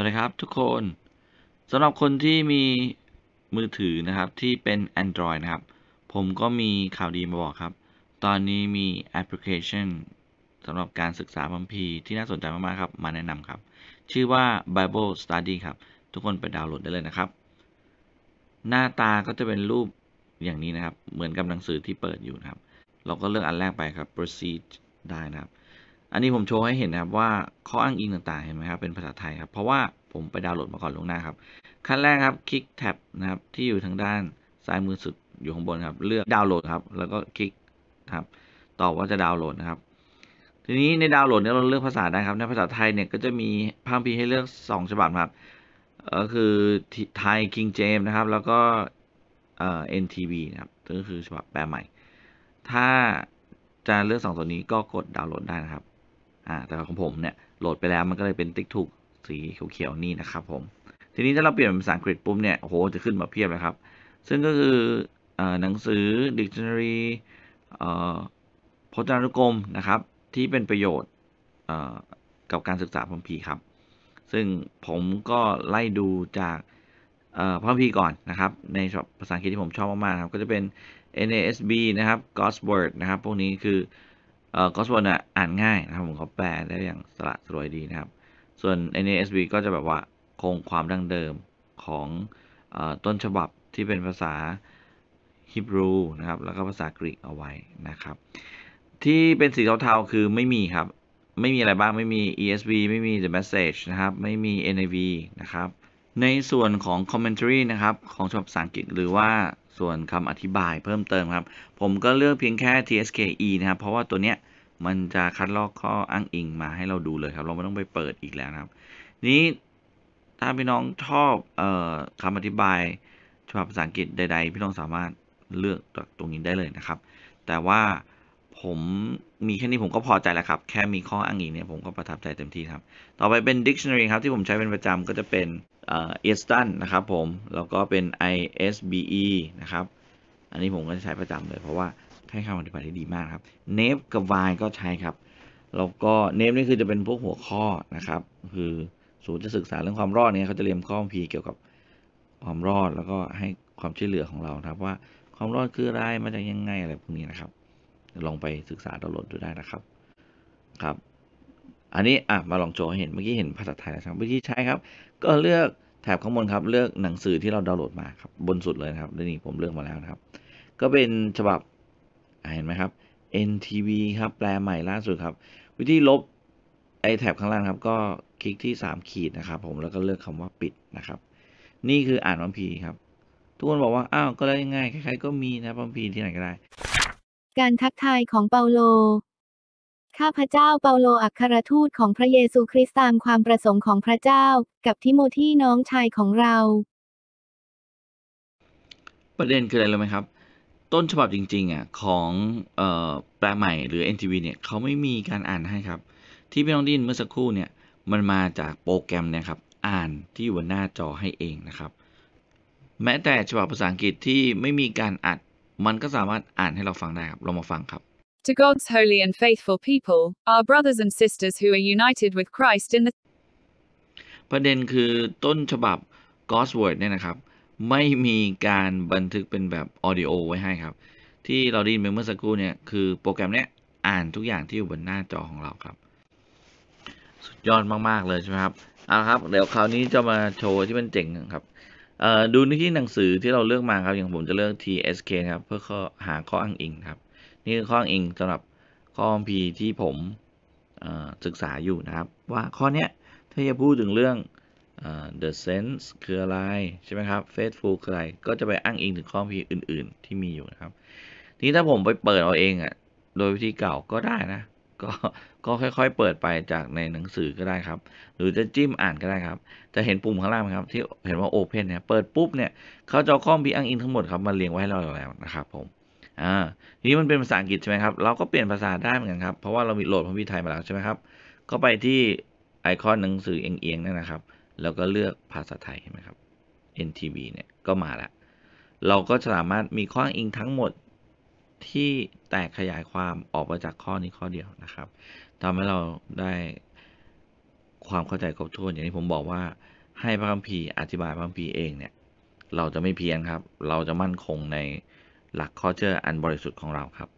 วัสดีครับทุกคนสำหรับคนที่มีมือถือนะครับที่เป็น Android นะครับ ผมก็มีข่าวดีมาบอกครับ ตอนนี้มีแอปพลิเคชันสำหรับการศึกษาพัมพีร์ที่น่าสนใจมากๆครับ มาแนะนำครับ ชื่อว่า Bible Study ครับ ทุกคนไปดาวน์โหลดได้เลยนะครับ หน้าตาก็จะเป็นรูปอย่างนี้นะครับ เหมือนกับหนังสือที่เปิดอยู่นะครับ เราก็เลือกอันแรกไปครับ proceed ได้นะครับ อันนี้ผมโชว์ให้เห็นนะครับว่าข้ออ้างอิงต่างๆเห็นไหมครับเป็นภาษาไทยครับเพราะว่าผมไปดาวน์โหลดมาก่อนล่วงหน้าครับขั้นแรกครับคลิกแท็บนะครับที่อยู่ทางด้านซ้ายมือสุดอยู่ข้างบนครับเลือกดาวน์โหลดครับแล้วก็คลิกครับตอบว่าจะดาวน์โหลดนะครับ ทีนี้ในดาวน์โหลดเนี่ยเราเลือกภาษาได้ครับในภาษาไทยเนี่ยก็จะมีพามพีให้เลือก 2 ฉบับครับก็คือไทยคิงเจมนะครับ แล้วก็เอ่อ NTV นะครับก็คือฉบับแปลใหม่ ถ้าจะเลือก 2 ตัวนี้ก็กดดาวน์โหลดได้นะครับ อ่าแต่ของผมเนี่ยโหลดไปแล้วมันก็เลยเป็นติ๊กถูกสีเขียวๆนี่นะครับผมทีนี้ถ้าเราเปลี่ยนเป็นภาษาอังกฤษปุ๊บเนี่ยโอ้โหจะขึ้นมาเพียบเลยครับ ซึ่งก็คืออหนังสือ dictionary พจนานุกรมนะครับ ที่เป็นประโยชน์กับการศึกษาพมพีครับ ซึ่งผมก็ไล่ดูจากพรมภีก่อนนะครับ ในภาษาอังกฤษที่ผมชอบมากๆครับ ก็จะเป็น NASB นะครับ God's Word นะครับ พวกนี้คือ เอ่อ God's Word น่ะอ่านง่ายนะครับผมเขาแปลได้อย่างสละสลวยดีนะครับ ส่วน NASB ก็จะแบบว่าคงความดั้งเดิมของอต้นฉบับที่เป็นภาษาฮิบรูนะครับ แล้วก็ภาษากรีกเอาไว้นะครับ ที่เป็นสีเทาๆคือไม่มีครับ ไม่มีอะไรบ้าง ไม่มี ESV ไม่มี The Message นะครับ ไม่มี NIV นะครับ ในส่วนของ commentary นะครับ ของฉบับภาษาอังกฤษหรือว่าส่วนคำอธิบายเพิ่มเติมครับ ผมก็เลือกเพียงแค่ TSKE นะครับ เพราะว่าตัวเนี้ยมันจะคัดลอกข้ออ้างอิงมาให้เราดูเลยครับ เราไม่ต้องไปเปิดอีกแล้วนะครับ นี้ถ้าพี่น้องชอบออคำอธิบายฉบับภาษาอังกฤษใด ๆ พี่น้องสามารถเลือกจากตรงนี้ได้เลยนะครับ แต่ว่า ผมมีแค่นี้ผมก็พอใจแล้วครับ แค่มีข้ออ้างอิงเนี่ยผมก็ประทับใจเต็มที่ครับ ต่อไปเป็น dictionary ครับ ที่ผมใช้เป็นประจำก็จะเป็นเอ่อ Easton นะครับผม แล้วก็เป็น ISBE นะครับ อันนี้ผมก็จะใช้ประจำเลย เพราะว่าให้คำอธิบายที่ดีมากครับ n a v กับ Y ก็ใช้ครับ แล้วก็ n a v นี่คือจะเป็นพวกหัวข้อนะครับ คือศูนย์จะศึกษาเรื่องความรอดเนี่ยเขาจะเรียนข้อพีเกี่ยวกับความรอดแล้วก็ให้ความช่วยเหลือของเราครับว่าความรอดคืออะไรมาจากยังไงอะไรพวกนี้นะครับ ลองไปศึกษาดาวน์โหลดดูได้นะครับครับ อันนี้อะมาลองโชว์ให้เห็นเมื่อกี้เห็นภาษาไทยแล้วครับวิธีใช้ครับ ก็เลือกแถบข้างบนครับ เลือกหนังสือที่เราดาวน์โหลดมาครับบนสุดเลยนะครับนี่ผมเลือกมาแล้วนะครับ ก็เป็นฉบับเห็นไหมครับ NTV ครับแปลใหม่ล่าสุดครับ วิธีลบไอแถบข้างล่างครับ ก็คลิกที่ 3 ขีดนะครับผมแล้วก็เลือกคำว่าปิดนะครับ นี่คืออ่านพัมพีครับ ทุกคนบอกว่าอ้าวก็ได้ง่ายใครๆก็มีนะพัมพีที่ไหนก็ได้ การทักทายของเปาโล ข้าพเจ้าเปาโลอัครทูตของพระเยซูคริสต์ตามความประสงค์ของพระเจ้า กับทิโมธีน้องชายของเรา ประเด็นคืออะไรรู้ไหมครับ ต้นฉบับจริงๆอะของออแปลใหม่หรือ NTV เนี่ยเขาไม่มีการอ่านให้ครับ ที่พี่น้องดินเมื่อสักครู่เนี่ยมันมาจากโปรแกรมเนี่ยครับ อ่านที่อยู่บนหน้าจอให้เองนะครับ แม้แต่ฉบับภาษาอังกฤษที่ไม่มีการอัด มันก็สามารถอ่านให้เราฟังได้ครับ เรามาฟังครับ To God's holy and faithful people, our brothers and sisters who are united with Christ in the ประเด็นคือต้นฉบับ God's Word เนี่ยนะครับ ไม่มีการบันทึกเป็นแบบออดิโอไว้ให้ครับ ที่เราได้ยินไปเมื่อสักครู่เนี่ยคือโปรแกรมเนี้ยอ่านทุกอย่างที่อยู่บนหน้าจอของเราครับ สุดยอดมาก ๆ เลยใช่ไหมครับเอาละครับ เดี๋ยวคราวนี้จะมาโชว์ที่มันเจ๋งครับเอ่อ ดูที่หนังสือที่เราเลือกมาครับ อย่างผมจะเลือก TSK ครับ เพื่อข้อหาข้ออ้างอิงครับ นี่คือข้ออ้างอิงสำหรับข้อคัมภีร์ที่ผมศึกษาอยู่นะครับ ว่าข้อเนี้ยถ้าจะพูดถึงเรื่อง the sense คืออะไร ใช่ไหมครับ faithful คืออะไร ก็จะไปอ้างอิงถึงข้อพีอื่น ๆ ที่มีอยู่นะครับ ทีนี้ถ้าผมไปเปิดเอาเองอะโดยวิธีเก่าก็ได้นะ ก็ก็ค่อยๆ เปิดไปจากในหนังสือก็ได้ครับ หรือจะจิ้มอ่านก็ได้ครับ จะเห็นปุ่มข้างล่างครับ ที่เห็นว่า open เนี่ยเปิดปุ๊บเนี่ยเขาจะเอาข้อพีอ้างอิงทั้งหมดครับมาเรียงไว้ให้เราแล้วนะครับผมอ่าทีนี้มันเป็นภาษาอังกฤษใช่ไหมครับเราก็เปลี่ยนภาษาได้เหมือนกันครับเพราะว่าเรามีโหลดพมพีไทยมาแล้วใช่ไหมครับก็ไปที่ไอคอนหนังสือเอียงๆนั่นนะครับ แล้วก็เลือกภาษาไทยเห็นไหมครับ NTV เนี่ยก็มาแล้วเราก็สามารถมีข้ออ้างอิงทั้งหมด ที่แตกขยายความออกมาจากข้อนี้ข้อเดียวนะครับทำให้เราได้ความเข้าใจครบถ้วนอย่างที่ผมบอกว่าให้พระคัมภีร์อธิบายพระคัมภีร์เองเนี่ย เราจะไม่เพี้ยนครับ เราจะมั่นคงในหลักข้อเชื่ออันบริสุทธิ์ของเราครับ